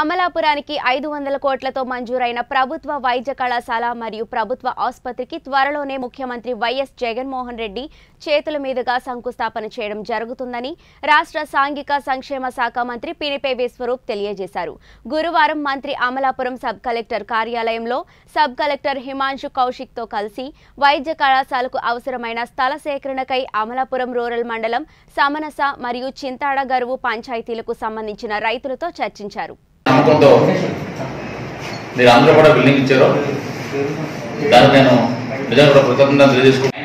అమలాపురానికి ఐదు వందల కోట్లతో మంజూరైన ప్రభుత్వ వైద్య కళాశాల మరియు ప్రభుత్వ ఆసుపత్రికి త్వరలోనే ముఖ్యమంత్రి వైఎస్ జగన్మోహన్ రెడ్డి చేతుల మీదుగా శంకుస్థాపన చేయడం జరుగుతుందని రాష్ట్ర సాంఘిక సంక్షేమ శాఖ మంత్రి పినిపే విశ్వరూప్ తెలియజేశారు. గురువారం మంత్రి అమలాపురం సబ్ కలెక్టర్ కార్యాలయంలో సబ్ కలెక్టర్ హిమాంశు కౌశిక్తో కలిసి వైద్య కళాశాలకు అవసరమైన స్థల సేకరణకై అమలాపురం రూరల్ మండలం సమనస మరియు చింతాడ గరువు పంచాయతీలకు సంబంధించిన రైతులతో చర్చించారు. నమ్మకంతో మీరు అందరూ కూడా బిల్డింగ్ ఇచ్చారు? దానికి నేను నిజంగా కూడా కృతజ్ఞత తెలియజేసుకుంటాను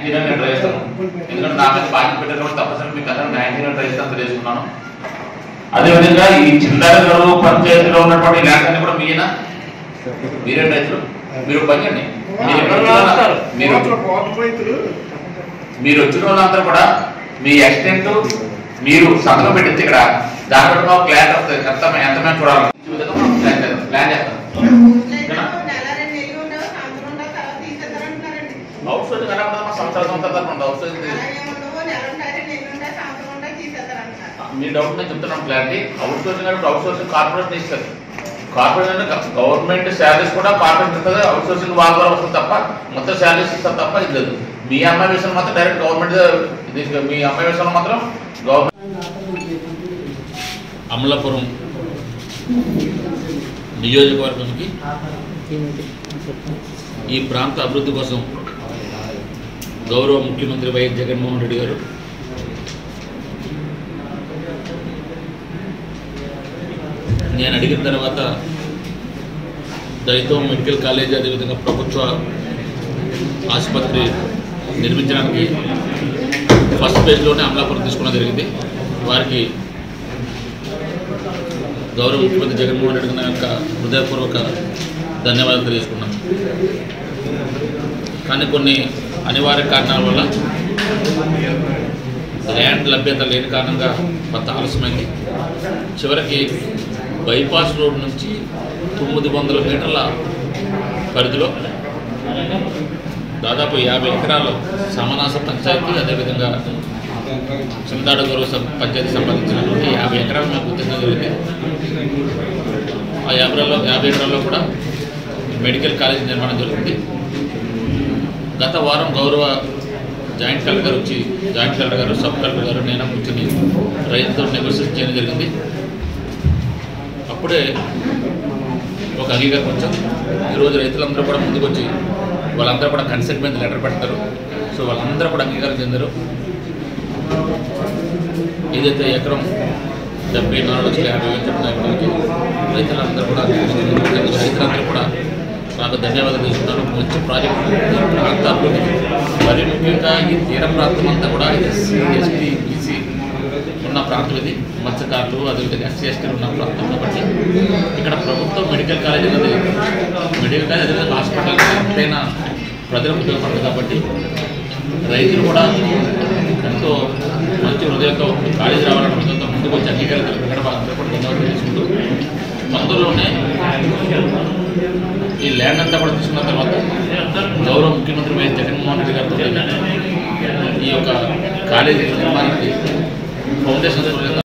ఎందుకంటే నా మీద బాధ్యత పెట్టారు కాబట్టి తప్పనిసరి. మీకు అందరూ నైన్టీన్ ట్రై చేస్తాను తెలియజేసుకున్నాను. అదేవిధంగా ఈ చిందాగరు పంచాయతీలో ఉన్నటువంటి అన్ని కూడా మీనా మీరే రైతులు మీరు పని చేయండి. మీరు? మీరు వచ్చిన వాళ్ళందరూ కూడా మీ ఎక్స్టెంట్ మీరు సంతకం పెట్టించి ఇక్కడ దాని బట్టి మాకు క్లారిటీ వస్తుంది. ఎంత ఎంత మేము చూడాలి. ప్లాన్ చేద్దాం ప్లాన్ చేస్తాం అవుట్ సోర్సింగ్ ఎలా ఉంటుంది మా సంవత్సరాల సంవత్సరాల ఉంటుంది అవుట్ సోర్సింగ్ మీ డౌట్ నేను చెప్తున్నాను క్లారిటీ అవుట్ సోర్సింగ్ అంటే అవుట్ సోర్సింగ్ కార్పొరేషన్ ఇస్తుంది కార్పొరేషన్ గవర్నమెంట్ శాలరీస్ కూడా కార్పొరేషన్ ఇస్తుంది అవుట్ సోర్సింగ్ వాళ్ళ ద్వారా వస్తుంది తప్ప మొత్తం శాలరీస్ ఇస్తారు తప్ప ఇది లేదు. మీ అమ్మాయి విషయంలో మాత్రం డైరెక్ట్ గవర్నమెంట్ మీ అమ్మాయి విషయంలో మాత్రం గవర్నమెంట్ అమలాపురం. నియోజకవర్గానికి ఈ ప్రాంత అభివృద్ధి కోసం గౌరవ ముఖ్యమంత్రి వైఎస్ జగన్మోహన్ రెడ్డి గారు నేను అడిగిన తర్వాత దళితం మెడికల్ కాలేజ్ అదేవిధంగా ప్రభుత్వ ఆసుపత్రి నిర్మించడానికి ఫస్ట్ పేజ్లోనే అమలాపురం తీసుకోవడం జరిగింది. వారికి గౌరవ ముఖ్యమంత్రి జగన్మోహన్ రెడ్డి గారి యొక్క హృదయపూర్వక ధన్యవాదాలు తెలియజేసుకున్నాం కానీ కొన్ని అనివార్య కారణాల వల్ల ల్యాండ్ లభ్యత లేని కారణంగా కొంత ఆలస్యమైంది. చివరికి బైపాస్ రోడ్ నుంచి తొమ్మిది వందల మీటర్ల పరిధిలో దాదాపు యాభై ఎకరాలు సమనాస పంచాయతీ అదేవిధంగా చింతాడ గౌరవ సబ్ పంచాయతీ సంబంధించినటువంటి యాభై ఎకరాలు మేము గుర్తించడం జరిగింది. ఆ యాభైలో యాభై ఎకరాల్లో కూడా మెడికల్ కాలేజ్ నిర్మాణం జరుగుతుంది. గత వారం గౌరవ జాయింట్ కలెక్టర్ వచ్చి జాయింట్ కలెక్టర్ గారు సబ్ కలెక్టర్ గారు నేను కూర్చొని రైతులతో నెగోషియేట్ చేయడం జరిగింది. అప్పుడే ఒక అంగీకారం వచ్చాం ఈరోజు రైతులందరూ కూడా ముందుకొచ్చి వాళ్ళందరూ కూడా కన్సెంట్మెంట్ లెటర్ పెడతారు. సో వాళ్ళందరూ కూడా అంగీకారం చెందారు. ఏదైతే ఎకరం డెబ్బై నాలుగు లక్షల యాభై వేలు చెప్పిన రైతులందరూ కూడా రైతులందరూ కూడా నాకు ధన్యవాదాలు తీసుకున్నారు మంచి ప్రాజెక్టు ప్రాంతాల్లో మరి ముఖ్యంగా ఈ తీర ప్రాంతం అంతా కూడా ఎస్సీ ఎస్టీ బీసీ ఉన్న ప్రాంతం ఇది. మత్స్యకారులు అదేవిధంగా ఎస్సీ ఎస్టీలు ఉన్న ప్రాంతం కాబట్టి ఇక్కడ ప్రభుత్వం మెడికల్ కాలేజ్ అనేది మెడికల్ కాలేజ్ అదేవిధంగా హాస్పిటల్ ఎంతైనా ప్రజలకు ఉపయోగపడదు కాబట్టి రైతులు కూడా హృదయంతో కాలేజీ రావాలన్న హృదయంతో ముందుకు వచ్చి అంగీకారం తెలిపిన వాళ్ళందరూ కూడా ధన్యవాదాలు తెలుసుకుంటూ తొందరలోనే ఈ ల్యాండ్ అంతా కూడా తీసుకున్న తర్వాత గౌరవ ముఖ్యమంత్రి వైఎస్ జగన్మోహన్ రెడ్డి గారితో ఈ యొక్క కాలేజీ నిర్మాణానికి ఫౌండేషన్